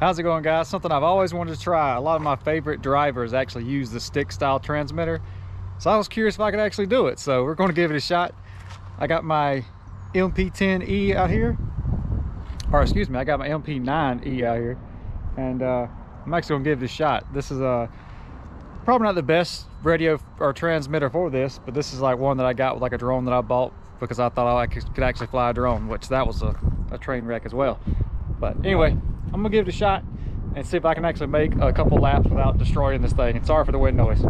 How's it going guys? Something I've always wanted to try. A lot of my favorite drivers actually use the stick style transmitter. So I was curious if I could actually do it. So we're going to give it a shot. I got my MP10E out here. Or excuse me, I got my MP9E out here. And uh, I'm actually going to give it a shot. This is a uh, probably not the best radio or transmitter for this, but this is like one that I got with like a drone that I bought because I thought I could actually fly a drone, which that was a, a train wreck as well. But anyway, I'm gonna give it a shot and see if I can actually make a couple laps without destroying this thing. And sorry for the wind noise.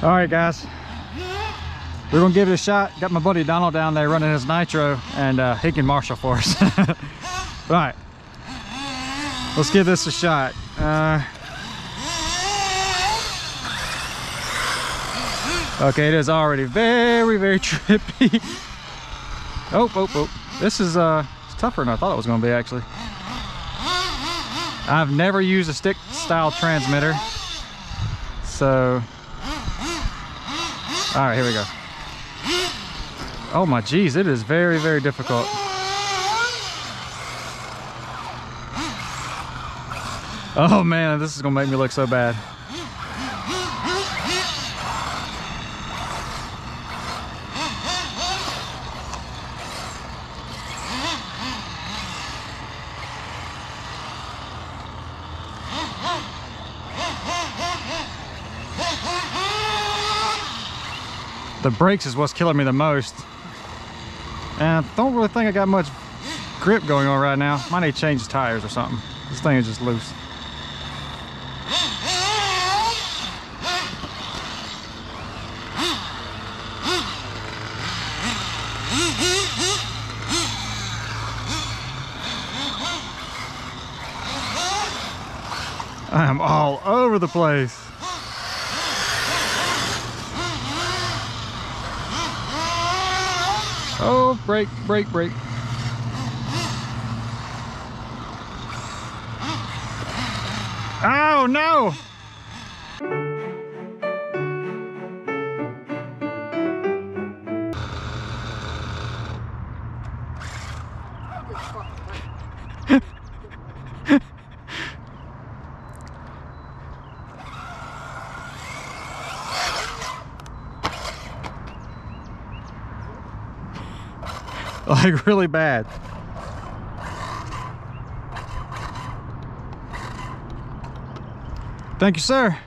All right, guys. We're gonna give it a shot. Got my buddy Donald down there running his nitro and uh, he can marshal for us. All right. Let's give this a shot. Uh, okay, it is already very, very trippy. oh, oh, oh. This is uh, tougher than I thought it was going to be, actually. I've never used a stick style transmitter. So, all right, here we go. Oh my geez, it is very, very difficult. Oh man, this is gonna make me look so bad. The brakes is what's killing me the most. And I don't really think I got much grip going on right now. Might need to change the tires or something. This thing is just loose. I am all over the place. Oh, brake, brake, brake. Oh, no! like really bad. Thank you, sir.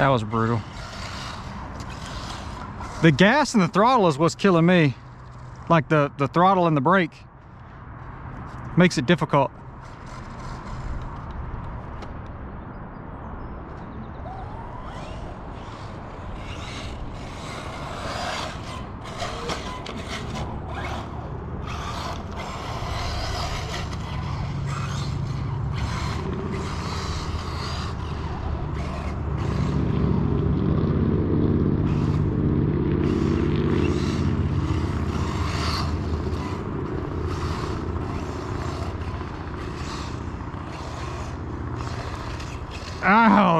That was brutal. The gas and the throttle is what's killing me. Like the, the throttle and the brake makes it difficult.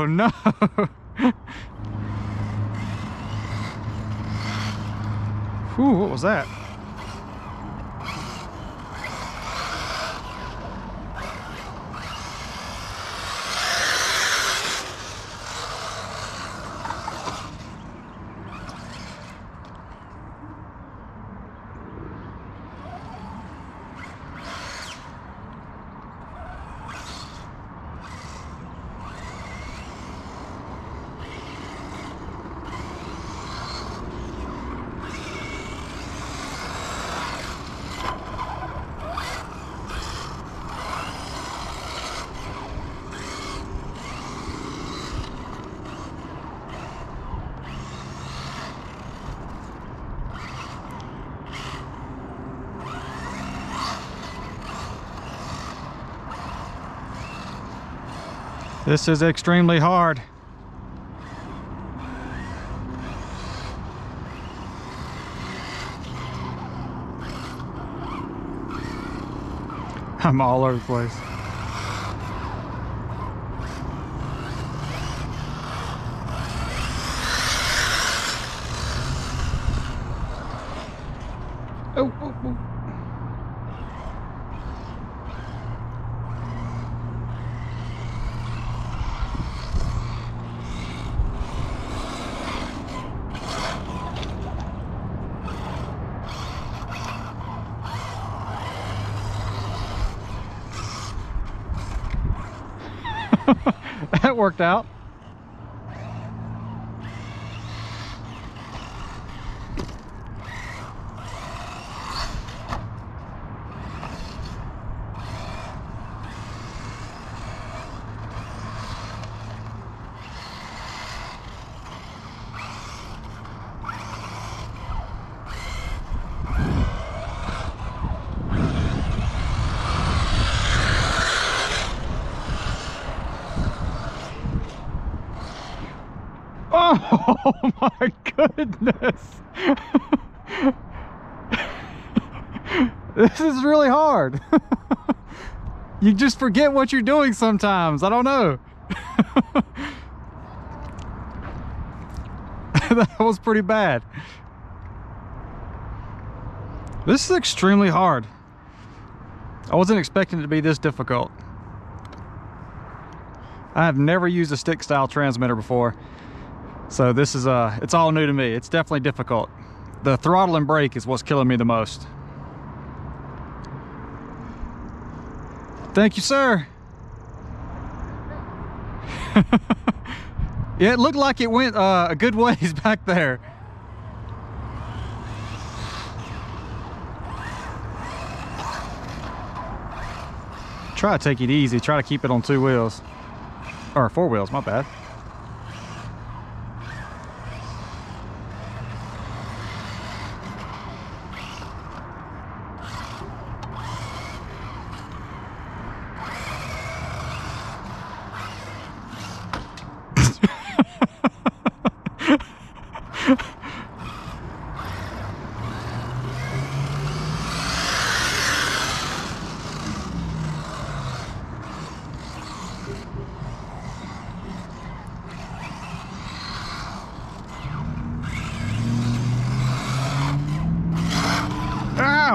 Oh no! Whew, what was that? This is extremely hard. I'm all over the place. that worked out. Oh my goodness. this is really hard. you just forget what you're doing sometimes. I don't know. that was pretty bad. This is extremely hard. I wasn't expecting it to be this difficult. I have never used a stick style transmitter before. So this is, uh, it's all new to me. It's definitely difficult. The throttle and brake is what's killing me the most. Thank you, sir. yeah, it looked like it went uh, a good ways back there. Try to take it easy. Try to keep it on two wheels. Or four wheels, my bad.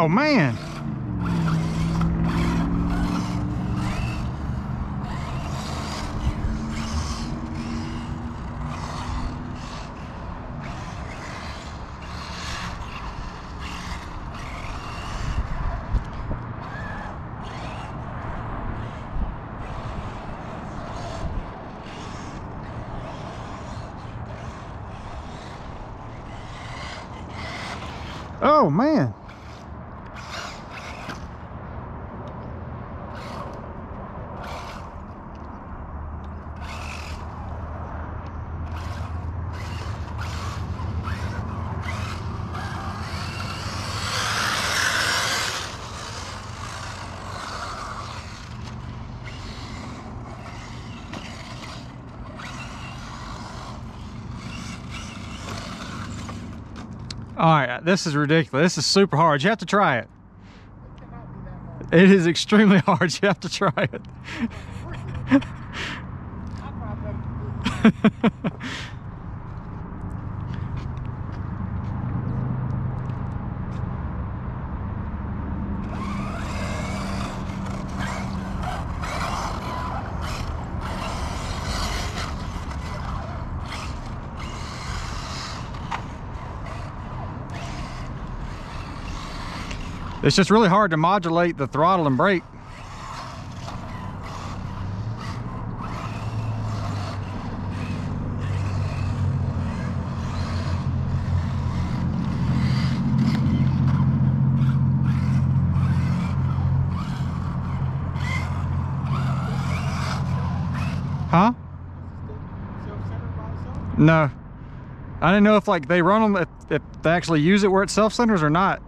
Oh man. Oh man. All right, this is ridiculous. This is super hard. You have to try it. It is extremely hard. You have to try it. It's just really hard to modulate the throttle and brake. Huh? No. I didn't know if like they run them, if, if they actually use it where it self-centers or not.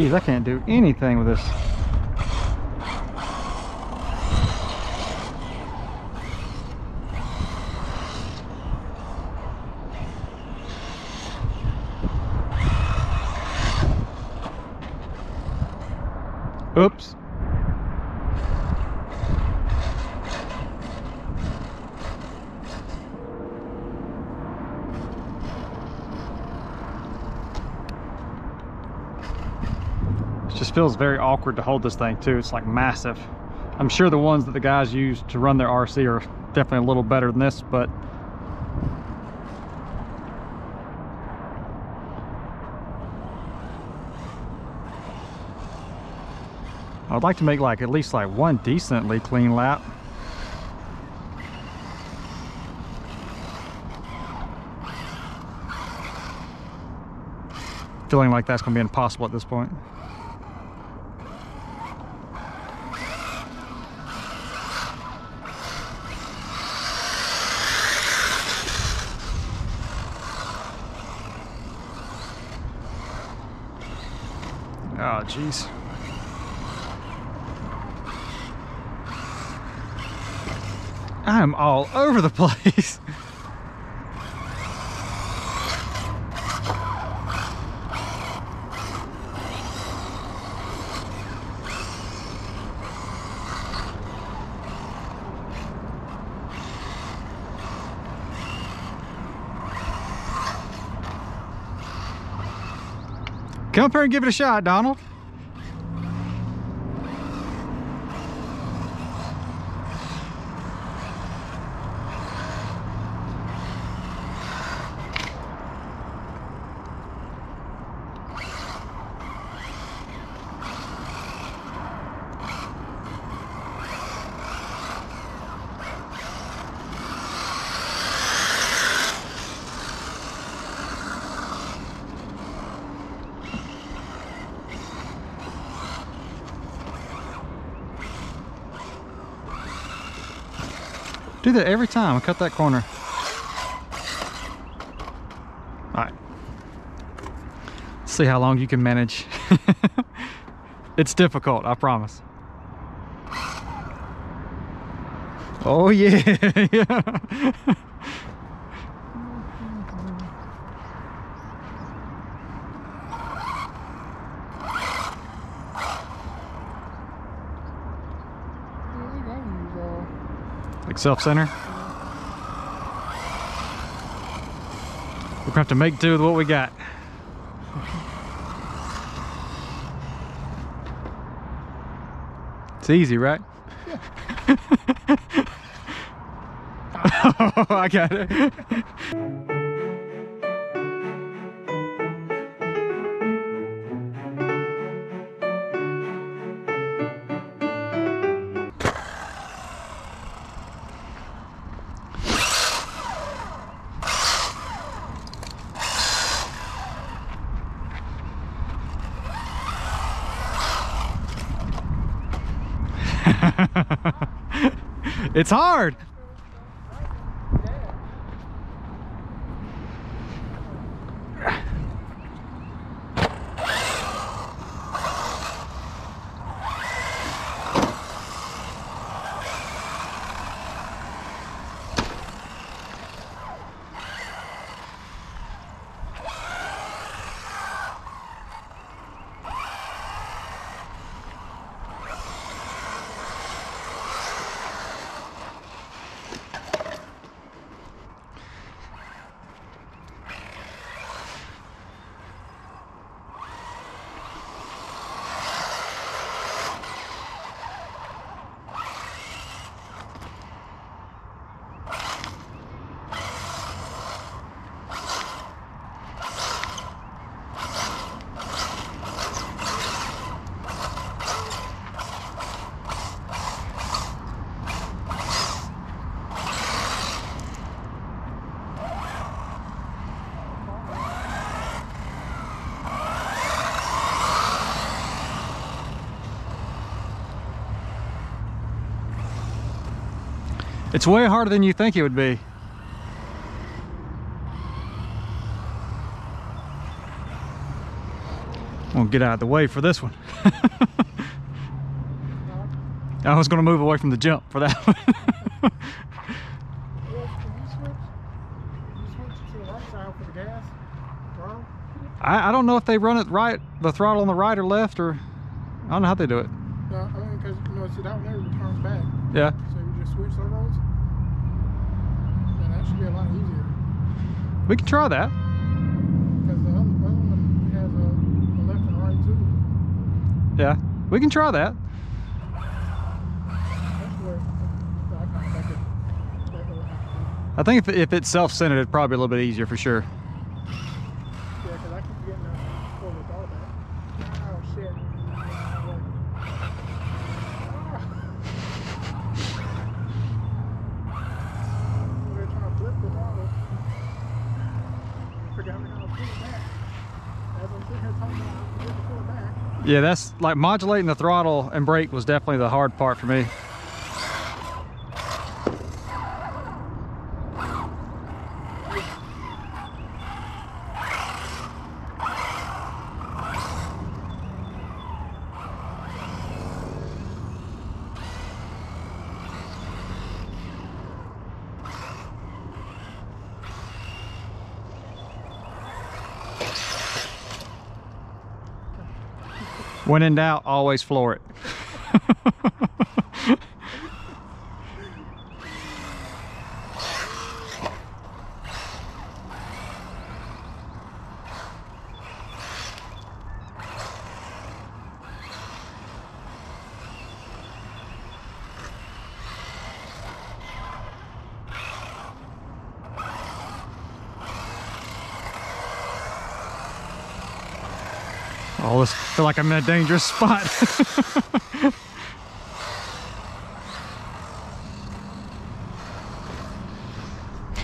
Jeez, I can't do anything with this. Oops. Just feels very awkward to hold this thing too. It's like massive. I'm sure the ones that the guys use to run their RC are definitely a little better than this, but I'd like to make like at least like one decently clean lap. Feeling like that's gonna be impossible at this point. Oh, jeez. I'm all over the place. Come up here and give it a shot, Donald. Do that every time I cut that corner. All right. See how long you can manage. it's difficult, I promise. Oh yeah. like self-center. We're gonna have to make do with what we got. It's easy, right? oh, I got it. it's hard. It's way harder than you think it would be. gonna get out of the way for this one. I was gonna move away from the jump for that one. Well, can you switch? You switch to the right side for the gas? Throttle? I, I don't know if they run it right, the throttle on the right or left, or I don't know how they do it. No, I mean, because, you know, see, that one there returns back. Yeah. So you just switch servos? And that should be a lot easier. We can try that. Because the other, one has a, a left and right too. Yeah. We can try that. I think it, that would have to be. I think if, if it's self-centered, it'd probably be a little bit easier for sure. Yeah, because I keep getting the pull the door back. Oh, shit. Ah. They're trying to flip the throttle. Forgot how to pull it back. As I'm sitting here talking about how to pull it back. Yeah, that's like modulating the throttle and brake was definitely the hard part for me. When in doubt, always floor it. I feel like I'm in a dangerous spot.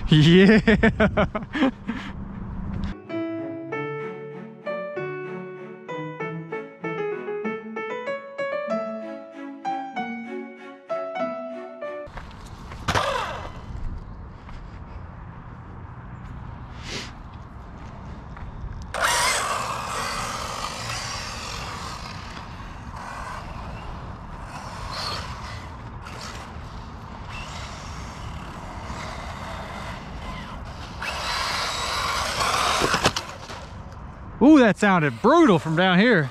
yeah. Ooh, that sounded brutal from down here.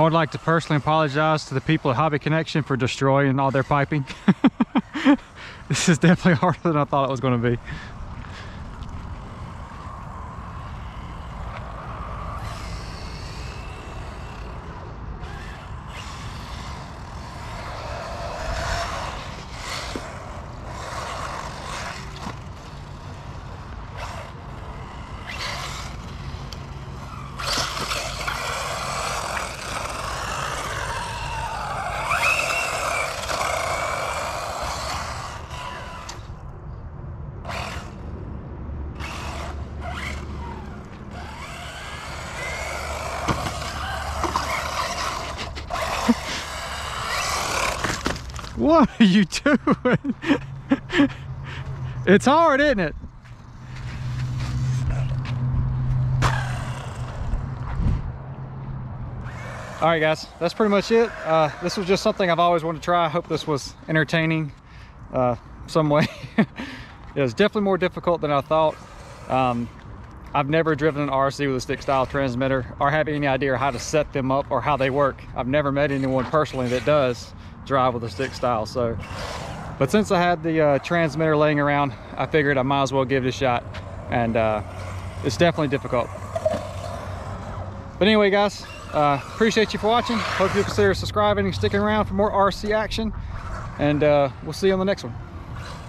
I would like to personally apologize to the people at Hobby Connection for destroying all their piping. this is definitely harder than I thought it was going to be. you doing? it's hard, isn't it? All right, guys, that's pretty much it. Uh, this was just something I've always wanted to try. I hope this was entertaining uh, some way. it was definitely more difficult than I thought. Um, I've never driven an RC with a stick style transmitter or have any idea how to set them up or how they work. I've never met anyone personally that does drive with a stick style. So, but since I had the uh, transmitter laying around, I figured I might as well give it a shot. And uh, it's definitely difficult. But anyway, guys, uh, appreciate you for watching. Hope you consider subscribing and sticking around for more RC action. And uh, we'll see you on the next one.